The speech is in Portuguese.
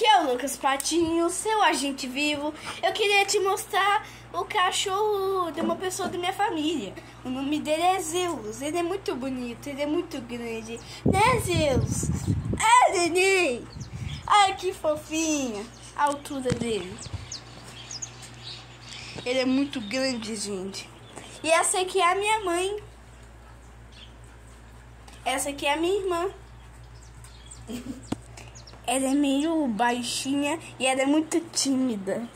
Aqui é o Lucas Patinho, seu agente vivo. Eu queria te mostrar o cachorro de uma pessoa da minha família. O nome dele é Zeus. Ele é muito bonito, ele é muito grande. Né, Zeus? É, neném! Ai, que fofinha a altura dele. Ele é muito grande, gente. E essa aqui é a minha mãe. Essa aqui é a minha irmã. Ela é meio baixinha e ela é muito tímida.